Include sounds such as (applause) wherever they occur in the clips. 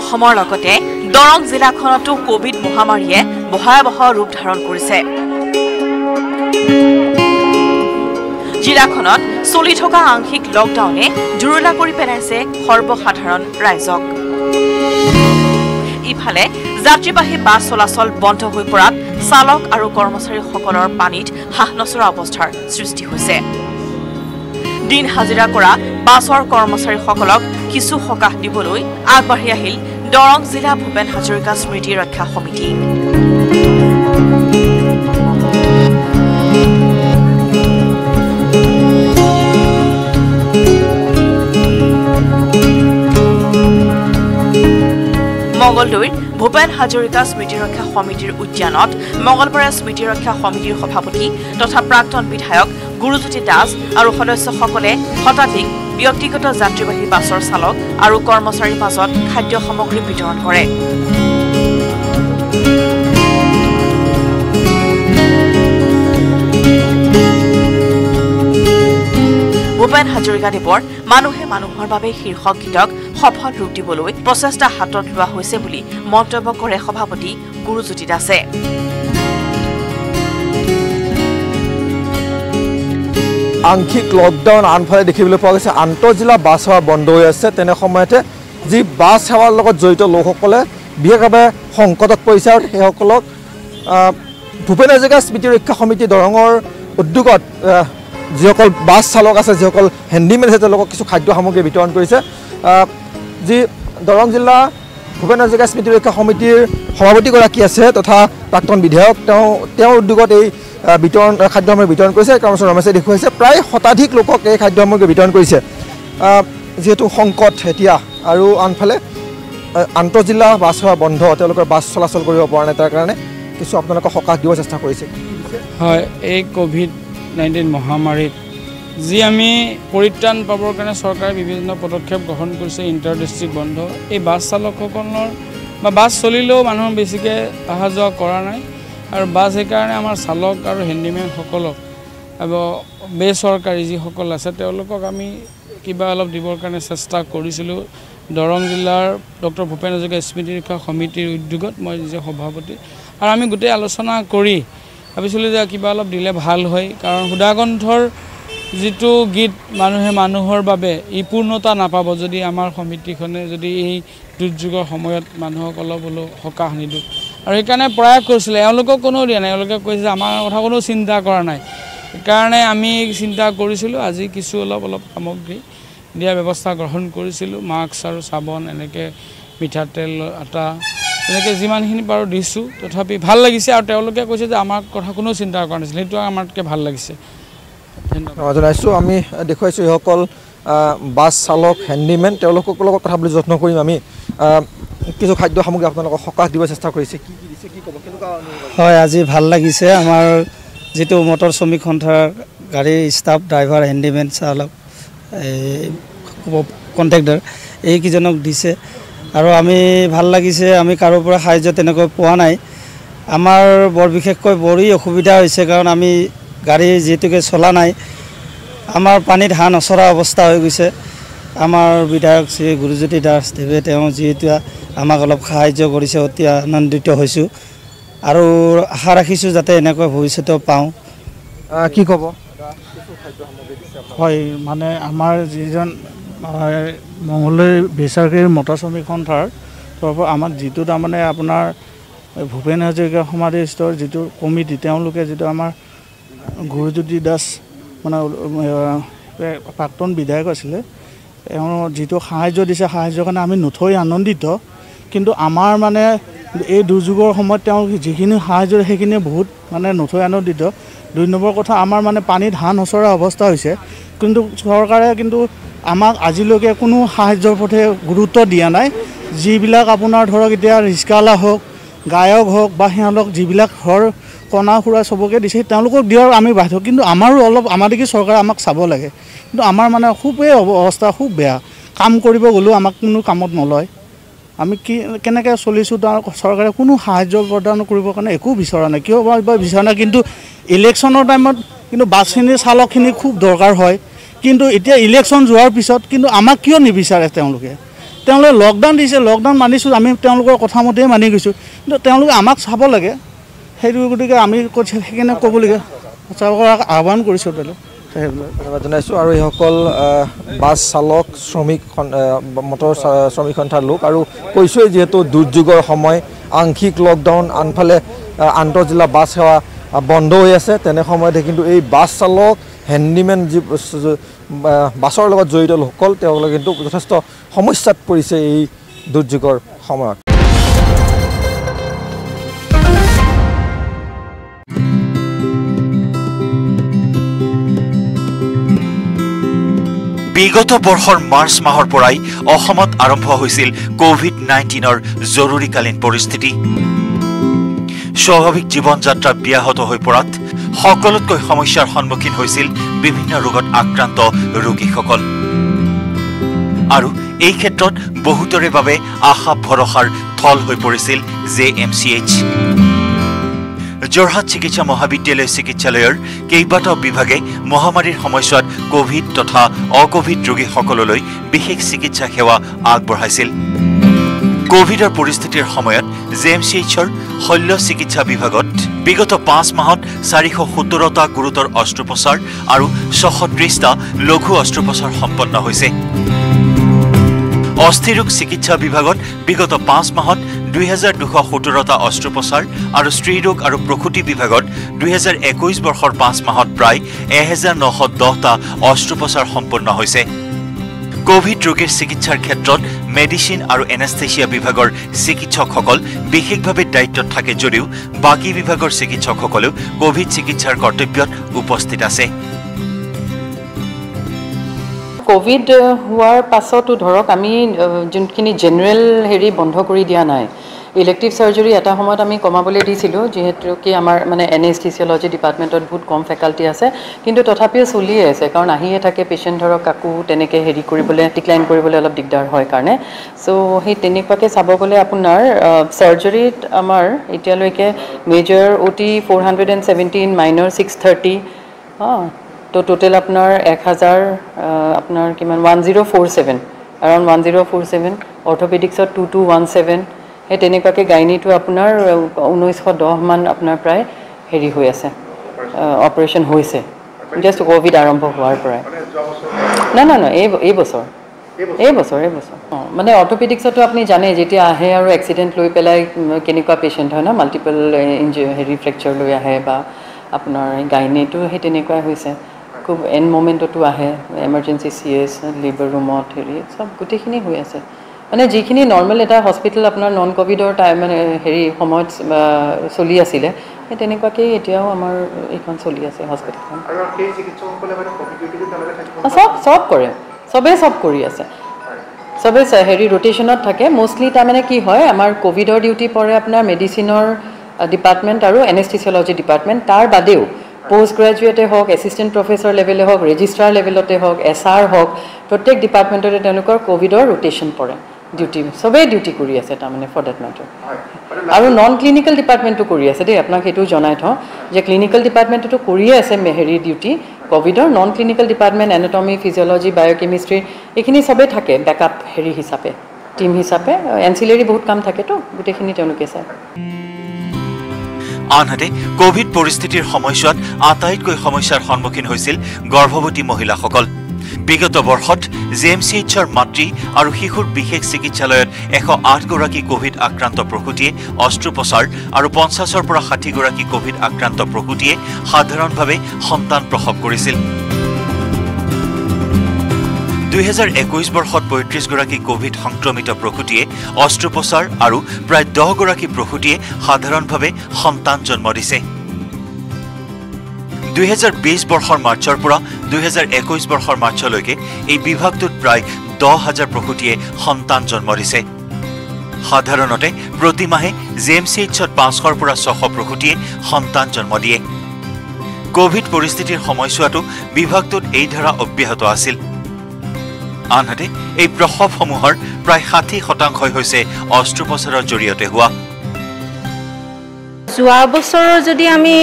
অসমৰ লগতে দৰং জিলাখনতো কভিড মহামাৰীয়ে ভয়াৱহ ৰূপ ধাৰণ কৰিছে। জিলাখনত চলি থকা আংশিক লকডাউনে জুৰুলা কৰি পেলাইছে সৰ্বসাধাৰণ ৰাইজক। ইফালে যাত্ৰীবাহী বাছ চলাচল বন্ধ হৈ পৰাত চালক আৰু কৰ্মচাৰীসকলৰ পানীত হাঁহ নচৰা অৱস্থাৰ সৃষ্টি হৈছে। দিন হাজিৰা কৰা বাছৰ কৰ্মচাৰীসকলক কিছু সকাহ দিবলৈ আগবাঢ়ি আহিল দৰং জিলা ভূপেন হাজৰিকা স্মৃতি ৰক্ষা সমিতি। মঙলদৈৰ ভূপেন হাজৰিকা স্মৃতি ৰক্ষা সমিতিৰ উদ্যানত মঙলবাৰে স্মৃতি ৰক্ষা সমিতিৰ সভাপতি তথা প্ৰাক্তন বিধায়ক গুৰুজ্যোতি দাস আৰু সদস্যসকলে শতাধিক ব্যক্তিগত যাত্ৰীবাহী বাছৰ চালক আৰু কৰ্মচাৰীৰ মাজত খাদ্য সামগ্ৰী বিতৰণ কৰে। ভূপেন হাজৰিকাদেৱৰ মানুহে মানুহৰ বাবে শীৰ্ষক গীতক সফল ৰূপ দিবলৈ প্ৰচেষ্টা হাতত লোৱা হৈছে বুলি মন্তব্য কৰে সভাপতি গুৰুজ্যোতি দাসে আংশিক লকডাউন আনফালে দেখিবলৈ পোৱা গৈছে। আন্তঃজিলা বাছ সেৱা বন্ধ হৈ আছে। তেনে সময়তে যি বাছ সেৱাৰ লগত জড়িত লোকসকলে বিশেষভাৱে সংকটত পৰিছে আৰু সেইসকলক ভূপেন হাজৰিকা স্মৃতি ৰক্ষা সমিতি দৰঙৰ উদ্যোগত যিসকল বাছ চালক আছে যিসকল হেণ্ডিমেন আছে তেওঁলোকক কিছু খাদ্য সামগ্ৰী বিতৰণ কৰিছে। যি দৰং জিলা ভূপেন হাজৰিকা স্মৃতি ৰক্ষা সমিতিৰ সভাপতিগৰাকী আছে তথা প্ৰাক্তন বিধায়ক তেওঁ তেওঁৰ উদ্যোগত এই বিতৰণ খাদ্য সামগ্ৰী বিতৰণ কৰিছে। কৰ্মচাৰী ৰমেশে দেখুৱাইছে প্ৰায় শতাধিক লোকক এই খাদ্য সামগ্ৰী বিতৰণ কৰিছে। যিহেতু সংকট এতিয়া আৰু আনফালে আন্তঃজিলা বাছ সেৱা বন্ধ তেওঁলোকৰ বাছ চলাচল কৰিব পৰা নাই তাৰ কাৰণে। কিছু আপোনালোকক সকাহ দিব চেষ্টা কৰিছে। হয় এই ক'ভিড নাইণ্টিন মহামাৰীত যি আমি পৰিত্ৰাণ পাবৰ কাৰণে চৰকাৰে বিভিন্ন পদক্ষেপ গ্ৰহণ কৰিছে ইণ্টাৰ ডিষ্ট্ৰিক্ট বন্ধ এই বাছ চালকসকলৰ বা বাছ চলিলেও মানুহ বেছিকৈ অহা যোৱা কৰা নাই। আৰু বাছ সেইকাৰণে আমাৰ চালক আৰু হেণ্ডিমেনসকলক বেচৰকাৰী যিসকল আছে তেওঁলোকক আমি কিবা অলপ দিবৰ কাৰণে চেষ্টা কৰিছিলোঁ। দৰং জিলাৰ ডক্টৰ ভূপেন হাজৰিকা স্মৃতি ৰক্ষা সমিতিৰ উদ্যোগত মই নিজে সভাপতি। আৰু আমি গোটেই আলোচনা কৰি ভাবিছিলোঁ যে কিবা অলপ দিলে ভাল হয়। কাৰণ সুদাগন্ধৰ যিটো গীত মানুহে মানুহৰ বাবে ই পূৰ্ণতা নাপাব যদি আমাৰ সমিতিখনে যদি এই দুৰ্যোগৰ সময়ত মানুহক অলপ হ'লেও সকাহ নিদিওঁ আৰু সেইকাৰণে প্ৰয়াস কৰিছিলে। এওঁলোকক কোনো দিয়া নাই। এওঁলোকে কৈছে যে আমাৰ কথা কোনো চিন্তা কৰা নাই। সেইকাৰণে আমি চিন্তা কৰিছিলোঁ। আজি কিছু অলপ অলপ সামগ্ৰী দিয়াৰ ব্যৱস্থা গ্ৰহণ কৰিছিলোঁ। মাস্ক আৰু চাবোন এনেকৈ মিঠাতেল আটা এনেকৈ যিমানখিনি পাৰোঁ দিছোঁ। তথাপি ভাল লাগিছে। আৰু তেওঁলোকে কৈছে যে আমাৰ কথা কোনো চিন্তা কৰা নাছিল। সেইটো আমাতকৈ ভাল লাগিছে। জনাইছোঁ আমি দেখুৱাইছোঁ এইসকল বাছ চালক হেণ্ডিমেন তেওঁলোকৰ লগত কথা বুলি যত্ন কৰিম। আমি কিছু খাদ্য সামগ্ৰী আপোনালোকক সকাহ দিব চেষ্টা কৰিছে। কি? হয় আজি ভাল লাগিছে। আমাৰ যিটো মটৰ শ্ৰমিক সন্থাৰ গাড়ীৰ ষ্টাফ ড্ৰাইভাৰ হেণ্ডিমেন চালক কণ্ট্ৰেক্টাৰ এইকেইজনক দিছে। আৰু আমি ভাল লাগিছে আমি কাৰো পৰা সাহাৰ্য তেনেকৈ পোৱা নাই। আমাৰ বৰ বিশেষকৈ বৰেই অসুবিধা হৈছে কাৰণ আমি গাড়ী যিহেতুকে চলা নাই আমাৰ পানীত হাঁহ নচৰা অৱস্থা হৈ গৈছে। আমাৰ বিধায়ক শ্ৰী গুৰুজ্যোতি দাস দেৱে তেওঁ যিহেতু আমাক অলপ সাহাৰ্য কৰিছে অতি আনন্দিত হৈছোঁ। আৰু আশা ৰাখিছোঁ যাতে এনেকৈ ভৱিষ্যতেও পাওঁ। কি ক'ব? হয় মানে আমাৰ যিজন আহ, মঙলদৈ বেচৰকাৰী মটৰ শ্ৰমিক সন্থাৰ তৰফৰ আমাৰ যিটো তাৰমানে আপোনাৰ ভূপেন হাজৰিকা সমাধিস্থৰ যিটো কমিটি তেওঁলোকে যিটো আমাৰ গুৰুজ্যোতি দাস মানে প্ৰাক্তন বিধায়ক আছিলে। তেওঁ যিটো সাহাৰ্য দিছে সাহাৰ্যৰ কাৰণে আমি নথৈ আনন্দিত। কিন্তু আমাৰ মানে এই দুৰ্যোগৰ সময়ত তেওঁ যিখিনি সাহাৰ্য সেইখিনি বহুত মানে নথৈ আনন্দিত। দুই নম্বৰ কথা আমাৰ মানে পানীত হাঁহ নচৰা অৱস্থা হৈছে। কিন্তু চৰকাৰে কিন্তু আমাক আজিলৈকে কোনো সাহাৰ্যৰ প্ৰতি গুৰুত্ব দিয়া নাই। যিবিলাক আপোনাৰ ধৰক এতিয়া ৰিক্সাৱালা হওক গায়ক হওক বা সিহঁতক যিবিলাক ঘৰ কণা সুৰা চবকে দিছে তেওঁলোকক দিয়াৰ আমি বাধ্য। কিন্তু আমাৰো অলপ আমাৰ দেখি চৰকাৰে আমাক চাব লাগে। কিন্তু আমাৰ মানে খুবেই অৱ- অৱস্থা খুব বেয়া। কাম কৰিব গ'লেও আমাক কোনো কামত নলয়। আমি কি কেনেকৈ চলিছোঁ তাৰ চৰকাৰে কোনো সাহাৰ্য প্ৰদান কৰিবৰ কাৰণে একো বিচৰা নাই। কিয় বা বিচৰা নাই কিন্তু ইলেকশ্যনৰ টাইমত কিন্তু বাছখিনি চালকখিনি খুব দৰকাৰ হয়। কিন্তু এতিয়া ইলেকশ্যন যোৱাৰ পিছত কিন্তু আমাক কিয় নিবিচাৰে তেওঁলোকে? তেওঁলোকে লকডাউন দিছে লকডাউন মানিছোঁ আমি তেওঁলোকৰ কথা মতেই মানি গৈছোঁ। কিন্তু তেওঁলোকে আমাক চাব লাগে। সেইটো গতিকে আমি সেইকাৰণে ক'বলগীয়া চৰকাৰক আহ্বান কৰিছোঁ ধন্যবাদ জনাইছোঁ। আৰু এইসকল বাছ চালক শ্ৰমিক মটৰ শ্ৰমিক সন্থাৰ লোক আৰু কৈছোঁৱেই যিহেতু দুৰ্যোগৰ সময় আংশিক লকডাউন আনফালে আন্তঃজিলা বাছ সেৱা বন্ধ হৈ আছে। তেনে সময়তে কিন্তু এই বাছ চালক হেণ্ডিমেন যি বাছৰ লগত জড়িত লোকসকল তেওঁলোকে কিন্তু যথেষ্ট সমস্যাত পৰিছে এই দুৰ্যোগৰ সময়ত। বিগত বৰ্ষৰ মাৰ্চ মাহৰ পৰাই অসমত আৰম্ভ হৈছিল কভিড নাইণ্টিনৰ জৰুৰীকালীন পৰিস্থিতি। স্বাভাৱিক জীৱন যাত্ৰা ব্যাহত হৈ পৰাত সকলোতকৈ সমস্যাৰ সন্মুখীন হৈছিল বিভিন্ন ৰোগত আক্ৰান্ত ৰোগীসকল। আৰু এই ক্ষেত্ৰত বহুতৰে বাবে আশা ভৰসাৰ থল হৈ পৰিছিল J M C H. Jorhat চিকিৎসা মহাবিদ্যালয় চিকিৎসালয়ৰ কেইবাটাও বিভাগে মহামাৰীৰ সময়ছোৱাত কভিড তথা অকভিড ৰোগীসকললৈ বিশেষ চিকিৎসা সেৱা আগবঢ়াইছিল। কভিডৰ পৰিস্থিতিৰ সময়ত জে এম চি এইচৰ শল্য চিকিৎসা বিভাগত বিগত পাঁচ মাহত চাৰিশ সোতৰটা গুৰুতৰ অস্ত্ৰোপচাৰ আৰু ছশ ত্ৰিশটা লঘু অস্ত্ৰোপচাৰ সম্পন্ন হৈছে। অস্থিৰোগ চিকিৎসা বিভাগত বিগত পাঁচ মাহত দুই হাজাৰ দুশ সোতৰটা অস্ত্ৰোপচাৰ আৰু স্ত্ৰীৰোগ আৰু প্ৰসূতি বিভাগত দুহেজাৰ একৈশ বৰ্ষৰ পাঁচ মাহত প্ৰায় এহেজাৰ নশ দহটা অস্ত্ৰোপচাৰ সম্পন্ন হৈছে। কভিড ৰোগীৰ চিকিৎসাৰ ক্ষেত্ৰত মেডিচিন আৰু এনেস্থেচিয়া বিভাগৰ চিকিৎসকসকল বিশেষভাৱে দায়িত্বত থাকে যদিও বাকী বিভাগৰ চিকিৎসকসকলেও কভিড চিকিৎসাৰ কৰ্তব্যত উপস্থিত আছে। ক'ভিড হোৱাৰ পাছতো ধৰক আমি যোনখিনি জেনেৰেল হেৰি বন্ধ কৰি দিয়া নাই ইলেক্টিভ চাৰ্জাৰী এটা সময়ত আমি কমাবলৈ দিছিলোঁ যিহেতু কি আমাৰ মানে এনেষ্টিচিয়লজি ডিপাৰ্টমেণ্টত বহুত কম ফেকাল্টি আছে কিন্তু তথাপিও চলিয়ে আছে কাৰণ আহিয়ে থাকে পেচেণ্ট ধৰক কাকো তেনেকৈ হেৰি কৰিবলৈ ডিক্লাইন কৰিবলৈ অলপ দিগদাৰ হয় কাৰণে। চ' সেই তেনেকুৱাকৈ চাব গ'লে আপোনাৰ চাৰ্জাৰীত আমাৰ এতিয়ালৈকে major O' T four hundred and seventeen minor six thirty অঁ তো টোটেল আপোনাৰ এক হাজাৰ আপোনাৰ কিমান one zero' four seven around one zero' four seven অৰ্থপেডিক্সত two two one seven সেই তেনেকুৱাকৈ গাইনীটো আপোনাৰ ঊনৈছশ দহমান আপোনাৰ প্ৰায় হেৰি হৈ আছে অপাৰেশ্যন হৈছে জাষ্ট ক'ভিড আৰম্ভ হোৱাৰ পৰাই। নাই নাই নাই এই এই বছৰ এই বছৰ এই বছৰ। অঁ মানে অৰ্থপেডিক্সতো আপুনি জানে যেতিয়া আহে আৰু এক্সিডেণ্ট লৈ পেলাই কেনেকুৱা পেচেণ্ট হয় ন মাল্টিপল ইঞ্জু হেৰি ফ্ৰেকচাৰ লৈ আহে বা আপোনাৰ গাইনীটো সেই তেনেকুৱাই হৈছে। খুব এন মমেণ্টতো আহে এমাৰ্জেঞ্চি চি এছ লিভাৰ ৰুমত হেৰি চব গোটেইখিনি হৈ আছে। মানে যিখিনি নৰ্মেল এটা হস্পিটেল আপোনাৰ নন ক'ভিডৰ টাইম মানে হেৰি সময়ত চলি আছিলে সেই তেনেকুৱাকেই এতিয়াও আমাৰ এইখন চলি আছে হস্পিটেলখন চব চব কৰে। চবেই চব কৰি আছে। চবেই হেৰি ৰোটেশ্যনত থাকে। মষ্টলি তাৰমানে কি হয় আমাৰ ক'ভিডৰ ডিউটি পৰে আপোনাৰ মেডিচিনৰ ডিপাৰ্টমেণ্ট আৰু এনেষ্টিচিয়লজি ডিপাৰ্টমেণ্ট তাৰ বাদেও পষ্ট গ্ৰেজুৱেটে হওক এছিষ্টেণ্ট প্ৰফেচৰ লেভেলে হওক ৰেজিষ্ট্ৰাৰ লেভেলতে হওক এছ আৰ হওক প্ৰত্যেক ডিপাৰ্টমেণ্টতে তেওঁলোকৰ ক'ভিডৰ ৰোটেশ্যন পৰে। ডিউটি চবেই ডিউটি কৰি আছে তাৰমানে ফৰ ডেট মেটাৰ আৰু নন ক্লিনিকেল ডিপাৰ্টমেণ্টো কৰি আছে দেই আপোনাক সেইটো জনাই থওঁ যে ক্লিনিকেল ডিপাৰ্টমেণ্টতো কৰিয়ে আছে হেৰি ডিউটি ক'ভিডৰ non clinical department anatomy physiology biochemistry এইখিনি চবেই থাকে বেকআপ হেৰি হিচাপে টীম হিচাপে এনচিলেৰি বহুত কাম থাকেতো গোটেইখিনি তেওঁলোকে চায়। আনহাতে কভিড পৰিস্থিতিৰ সময়ছোৱাত আটাইতকৈ সমস্যাৰ সন্মুখীন হৈছিল গৰ্ভৱতী মহিলাসকল। বিগত বৰ্ষত জে এম চি এইচৰ মাতৃ আৰু শিশুৰ বিশেষ চিকিৎসালয়ত এশ আঠগৰাকী কভিড আক্ৰান্ত প্ৰসূতিয়ে অস্ত্ৰোপচাৰ আৰু পঞ্চাছৰ পৰা ষাঠিগৰাকী কভিড আক্ৰান্ত প্ৰসূতিয়ে সাধাৰণভাৱে সন্তান প্ৰসৱ কৰিছিল। দুহেজাৰ একৈশ বৰ্ষত পঁয়ত্ৰিছগৰাকী কভিড সংক্ৰমিত প্ৰসূতিয়ে অস্ত্ৰোপচাৰ আৰু প্ৰায় দহগৰাকী প্ৰসূতিয়ে সাধাৰণভাৱে সন্তান জন্ম দিছে। দুহেজাৰ বিশ বৰ্ষৰ মাৰ্চৰ পৰা দুহেজাৰ একৈশ বৰ্ষৰ মাৰ্চলৈকে এই বিভাগটোত প্ৰায় দহ হাজাৰ প্ৰসূতিয়ে সন্তান জন্ম দিছে। সাধাৰণতে প্ৰতিমাহে জে এম চি এইচত পাঁচশৰ পৰা ছশ প্ৰসূতিয়ে সন্তান জন্ম দিয়ে। কভিড পৰিস্থিতিৰ সময়ছোৱাতো বিভাগটোত এই ধাৰা অব্যাহত আছিল। আনহাতে এই প্ৰসৱসমূহৰ প্ৰায় ষাঠি শতাংশই হৈছে অস্ত্ৰোপচাৰৰ জৰিয়তে হোৱা। যোৱা বছৰৰ যদি আমি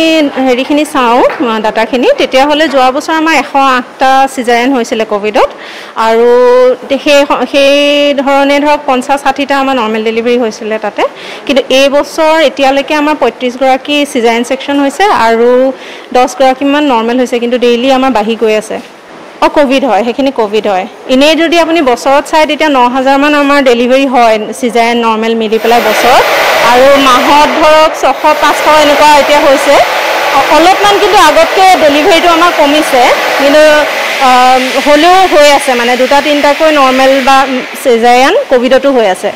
হেৰিখিনি চাওঁ ডাটাখিনি তেতিয়াহ'লে যোৱা বছৰ আমাৰ এশ আঠটা চিজাৰেন হৈছিলে ক'ভিডত আৰু সেই সেই ধৰণে ধৰক পঞ্চাছ ষাঠিটা আমাৰ নৰ্মেল ডেলিভাৰী হৈছিলে তাতে। কিন্তু এই বছৰ এতিয়ালৈকে আমাৰ পঁয়ত্ৰিছগৰাকী চিজাৰেন ছেকশ্যন হৈছে আৰু দহগৰাকীমান নৰ্মেল হৈছে কিন্তু ডেইলি আমাৰ বাঢ়ি গৈ আছে। অঁ ক'ভিড হয় সেইখিনি ক'ভিড হয়। এনেই যদি আপুনি বছৰত চাই তেতিয়া ন হাজাৰমান আমাৰ ডেলিভাৰী হয় চিজাৰেন নৰ্মেল মিলি পেলাই বছৰত। আৰু মাহত ধৰক ছশ পাঁচশ এনেকুৱা এতিয়া হৈছে। অলপমান কিন্তু আগতকৈ ডেলিভাৰীটো আমাৰ কমিছে। কিন্তু হ'লেও হৈ আছে মানে দুটা তিনিটাকৈ নৰ্মেল বা চিজাৰিয়ান ক'ভিডতো হৈ আছে।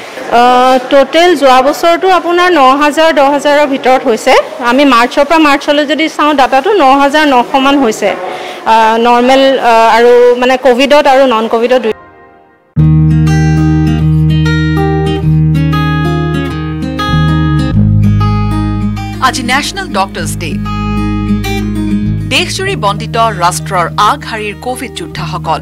টোটেল যোৱা বছৰটো আপোনাৰ ন হাজাৰ দহ হাজাৰৰ ভিতৰত হৈছে। আমি মাৰ্চৰ পৰা মাৰ্চলৈ যদি চাওঁ ডাটাটো ন হাজাৰ নশমান হৈছে। নৰ্মেল আৰু মানে ক'ভিডত আৰু নন ক'ভিডত দুই আজি নেশ্যনেল ডক্টৰ্ছ ডে দেশজুৰি বন্দিত ৰাষ্ট্ৰৰ আগশাৰীৰ কভিড যোদ্ধাসকল।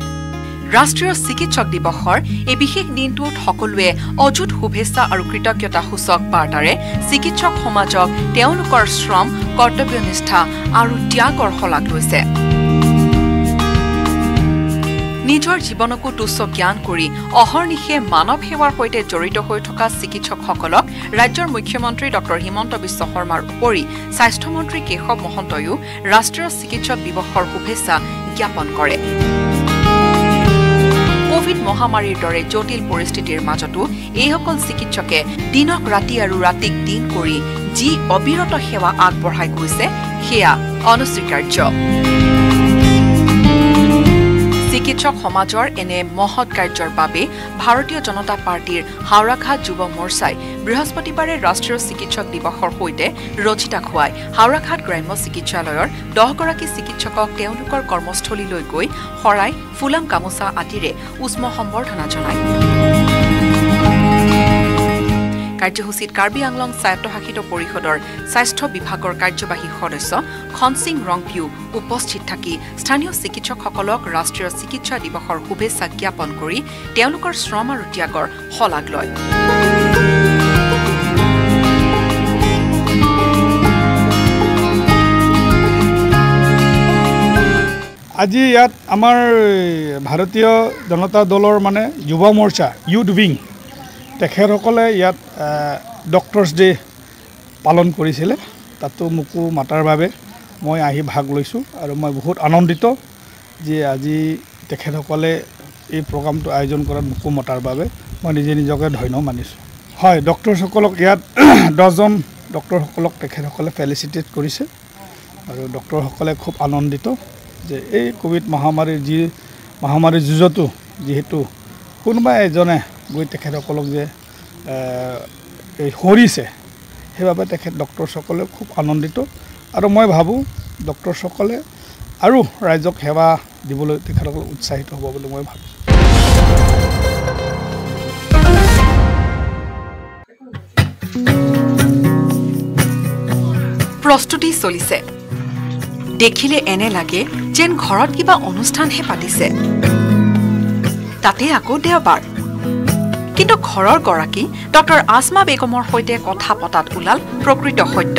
ৰাষ্ট্ৰীয় চিকিৎসক দিৱসৰ এই বিশেষ দিনটোত সকলোৱে অযুত শুভেচ্ছা আৰু কৃতজ্ঞতা সূচক বাৰ্তাৰে চিকিৎসক সমাজক তেওঁলোকৰ শ্ৰম কৰ্তব্যনিষ্ঠা আৰু ত্যাগৰ শলাগ লৈছে। নিজৰ জীৱনকো তুচ্ছ জ্ঞান কৰি অহৰ্নিশে মানৱ সেৱাৰ সৈতে জড়িত হৈ থকা চিকিৎসকসকলক ৰাজ্যৰ মুখ্যমন্ত্ৰী ডঃ হিমন্ত বিশ্ব শৰ্মাৰ উপৰি স্বাস্থ্যমন্ত্ৰী কেশৱ মহন্তয়ো ৰাষ্ট্ৰীয় চিকিৎসক দিৱসৰ শুভেচ্ছা জ্ঞাপন কৰে। কোভিড মহামাৰীৰ দৰে জটিল পৰিস্থিতিৰ মাজতো এইসকল চিকিৎসকে দিনক ৰাতি আৰু ৰাতিক দিন কৰি যি অবিৰত সেৱা আগবঢ়াই গৈছে সেয়া অনস্বীকাৰ্য। চিকিৎসক সমাজৰ এনে মহৎ কাৰ্যৰ বাবে ভাৰতীয় জনতা পাৰ্টীৰ হাওৰাঘাট যুৱ মৰ্চাই বৃহস্পতিবাৰে ৰাষ্ট্ৰীয় চিকিৎসক দিৱসৰ সৈতে ৰচিতা খুৱাই হাওৰাঘাট গ্ৰাম্য চিকিৎসালয়ৰ দহগৰাকী চিকিৎসকক তেওঁলোকৰ কৰ্মস্থলীলৈ গৈ শৰাই ফুলাম গামোচা আদিৰে উষ্ম সম্বৰ্ধনা জনায়। কাৰ্যসূচীত কাৰ্বি আংলং স্বায়ত্তশাসিত পৰিষদৰ স্বাস্থ্য বিভাগৰ কাৰ্যবাহী সদস্য খনসিং ৰংপিউ উপস্থিত থাকি স্থানীয় চিকিৎসকসকলক ৰাষ্ট্ৰীয় চিকিৎসা দিৱসৰ শুভেচ্ছা জ্ঞাপন কৰি তেওঁলোকৰ শ্ৰম আৰু ত্যাগৰ শলাগ লয়। আজি ইয়াত আমাৰ ভাৰতীয় জনতা দলৰ মানে যুৱ মৰ্চা ইউথ উইং তেখেতসকলে ইয়াত ডক্টৰ্ছ ডে পালন কৰিছিলে। তাতো মোকো মাতাৰ বাবে মই আহি ভাগ লৈছোঁ আৰু মই বহুত আনন্দিত যে আজি তেখেতসকলে এই প্ৰগ্ৰামটো আয়োজন কৰাত মোকো মতাৰ বাবে মই নিজে নিজকে ধন্য মানিছোঁ। হয় ডক্টৰসকলক ইয়াত (clears throat) দহজন ডক্টৰসকলক তেখেতসকলে ফেলিচিটেট কৰিছে আৰু ডক্টৰসকলে খুব আনন্দিত যে এই ক'ভিড মহামাৰীৰ যি মহামাৰীৰ যুঁজতো যিহেতু কোনোবা এজনে গৈ তেখেতসকলক যে এই সৰিছে। সেইবাবে তেখেত ডক্টৰসকলে খুব আনন্দিত। আৰু মই ভাবোঁ ডক্টৰসকলে আৰু ৰাইজক সেৱা দিবলৈ তেখেতসকল উৎসাহিত হ'ব বুলি মই ভাবোঁ প্ৰস্তুতি চলিছে। দেখিলে এনে লাগে যেন ঘৰত কিবা অনুষ্ঠানহে পাতিছে। তাতে আকৌ দেওবাৰ। কিন্তু ঘৰৰ গৰাকী ডক্টৰ আসমা বেগমৰ সৈতে কথা পতাত ওলাল প্ৰকৃত সত্য।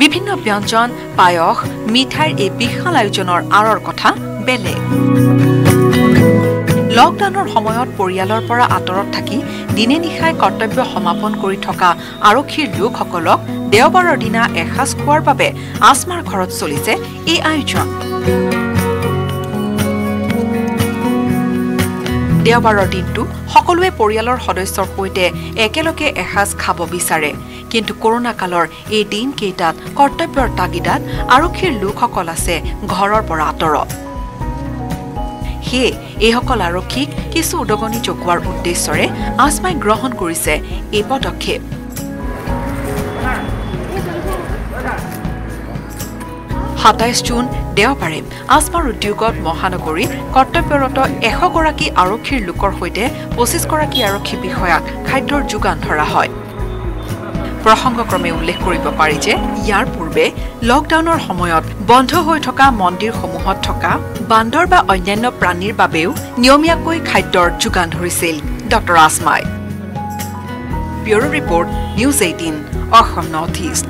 বিভিন্ন ব্যঞ্জন পায়স মিঠাইৰ এই বিশাল আয়োজনৰ আঁৰৰ কথা বেলেগ। লকডাউনৰ সময়ত পৰিয়ালৰ পৰা আঁতৰত থাকি দিনে নিশাই কৰ্তব্য সমাপন কৰি থকা আৰক্ষীৰ লোকসকলক দেওবাৰৰ দিনা এসাঁজ খোৱাৰ বাবে আসমাৰ ঘৰত চলিছে এই আয়োজন। দেওবাৰৰ দিনটো সকলোৱে পৰিয়ালৰ সদস্যৰ সৈতে একেলগে এসাঁজ খাব বিচাৰে। কিন্তু কৰোণা কালৰ এই দিনকেইটাত কৰ্তব্যৰ তাগিদাত আৰক্ষীৰ লোকসকল আছে ঘৰৰ পৰা আঁতৰত। সেয়ে এইসকল আৰক্ষীক কিছু উদগনি যোগোৱাৰ উদ্দেশ্যৰে আসমাই গ্ৰহণ কৰিছে এই পদক্ষেপ। সাতাইছ জুন দেওবাৰে আসমাৰ উদ্যোগত মহানগৰীত কৰ্তব্যৰত এশগৰাকী আৰক্ষীৰ লোকৰ সৈতে পঁচিছগৰাকী আৰক্ষী বিষয়াক খাদ্যৰ যোগান ধৰা হয়। প্ৰসংগক্ৰমে উল্লেখ কৰিব পাৰি যে ইয়াৰ পূৰ্বে লকডাউনৰ সময়ত বন্ধ হৈ থকা মন্দিৰসমূহত থকা বান্দৰ বা অন্যান্য প্ৰাণীৰ বাবেও নিয়মীয়াকৈ খাদ্যৰ যোগান ধৰিছিল। Doctor আসমাই bureau report news eighteen Assam north east.